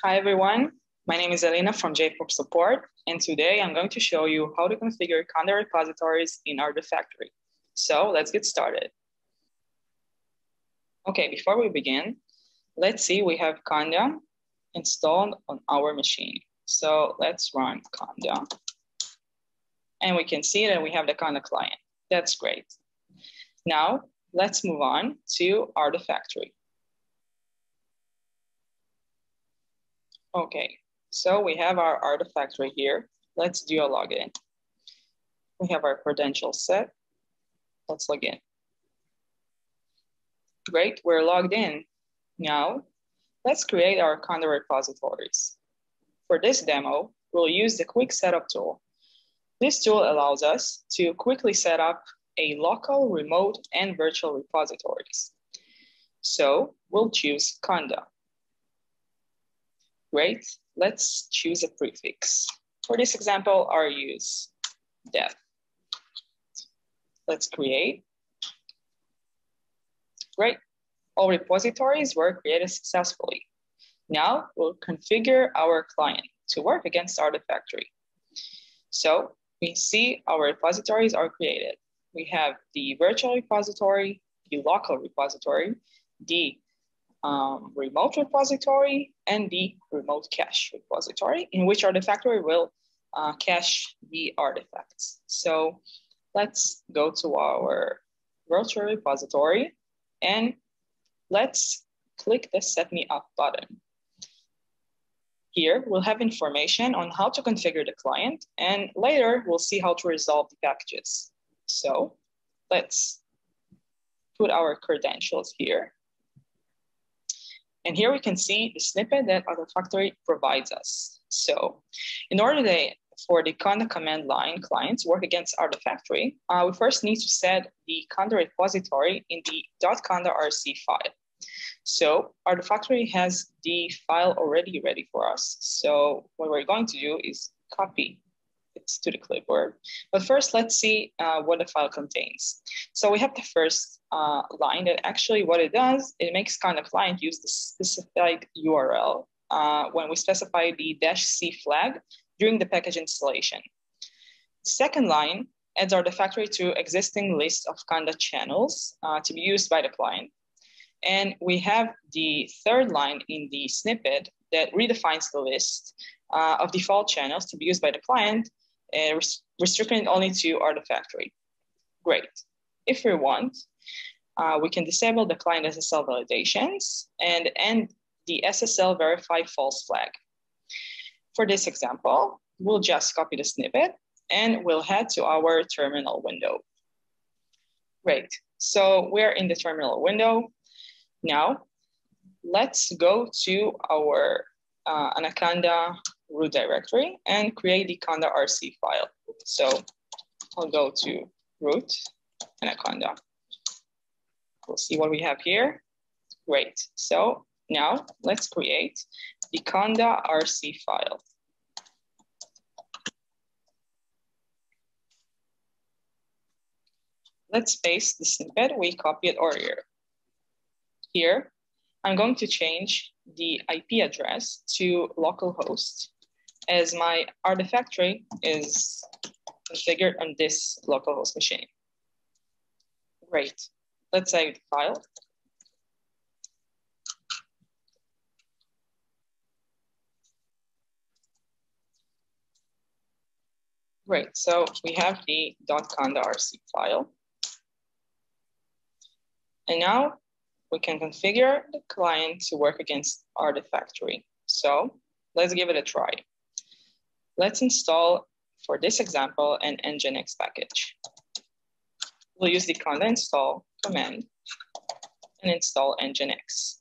Hi, everyone. My name is Elina from JFrog Support, and today I'm going to show you how to configure Conda repositories in Artifactory. So let's get started. Okay, before we begin, let's see we have Conda installed on our machine. So let's run Conda. And we can see that we have the Conda client. That's great. Now, let's move on to Artifactory. Okay, so we have our artifact right here. Let's do a login. We have our credentials set. Let's log in. Great, we're logged in. Now, let's create our Conda repositories. For this demo, we'll use the quick setup tool. This tool allows us to quickly set up a local, remote, and virtual repositories. So we'll choose Conda. Great, let's choose a prefix. For this example, I'll use dev. Let's create. Great, all repositories were created successfully. Now we'll configure our client to work against Artifactory. So we see our repositories are created. We have the virtual repository, the local repository, the um, remote repository and the remote cache repository in which Artifactory will uh, cache the artifacts. So let's go to our virtual repository and let's click the set me up button. Here, we'll have information on how to configure the client, and later we'll see how to resolve the packages. So let's put our credentials here. And here we can see the snippet that Artifactory provides us. So in order to, for the Conda command line client to work against Artifactory, uh, we first need to set the Conda repository in the .conda.rc file. So Artifactory has the file already ready for us. So what we're going to do is copy to the clipboard. But first, let's see uh, what the file contains. So we have the first uh, line that actually what it does, it makes Conda client use the specified URL uh, when we specify the dash C flag during the package installation. Second line adds Artifactory to existing list of Conda channels uh, to be used by the client. And we have the third line in the snippet that redefines the list uh, of default channels to be used by the client, uh, restricting only to Artifactory. Great. If we want, uh, we can disable the client SSL validations and end the SSL verify false flag. For this example, we'll just copy the snippet and we'll head to our terminal window. Great, so we're in the terminal window. Now, let's go to our uh, Anaconda root directory and create the conda rc file. So I'll go to root and Anaconda. We'll see what we have here. Great. So now let's create the conda rc file. Let's paste the snippet we copied earlier. Here, I'm going to change the IP address to localhost as my artifactory is configured on this localhost machine. Great. Let's save the file. Great, so we have the .conda.rc file. And now we can configure the client to work against Artifactory. So let's give it a try. Let's install, for this example, an nginx package. We'll use the conda install command and install nginx.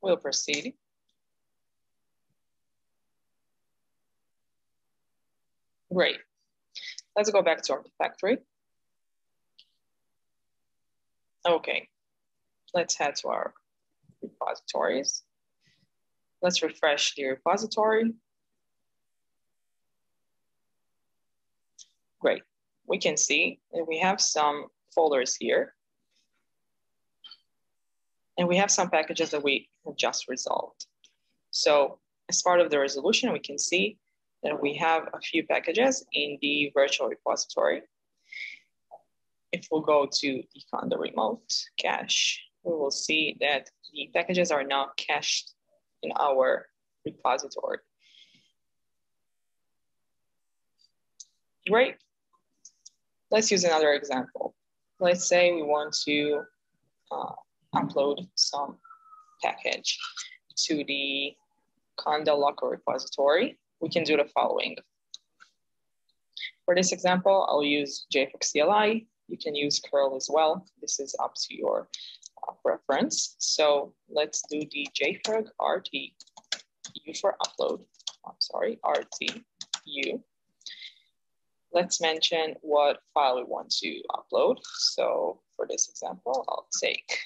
We'll proceed. Great. Let's go back to our factory. Okay, let's head to our repositories. Let's refresh the repository. Great, we can see that we have some folders here. And we have some packages that we have just resolved. So as part of the resolution, we can see that we have a few packages in the virtual repository. If we'll go to the Conda remote cache, we will see that the packages are now cached in our repository. Great. Let's use another example. Let's say we want to uh, upload some package to the Conda local repository. We can do the following. For this example, I'll use JFrog CLI. You can use curl as well. This is up to your uh, preference. So let's do the JFrog RT U for upload. I'm sorry, RT U let's mention what file we want to upload. So for this example, I'll take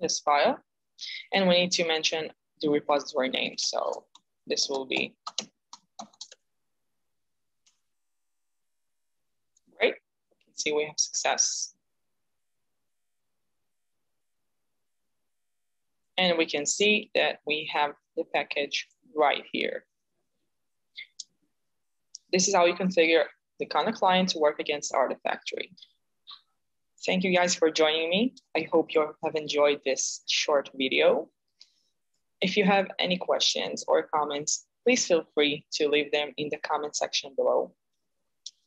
this file. And we need to mention the repository name. So this will be great. You can see we have success. And we can see that we have the package right here. This is how you configure the Conda client to work against Artifactory. Thank you guys for joining me. I hope you have enjoyed this short video. If you have any questions or comments, please feel free to leave them in the comment section below.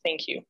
Thank you.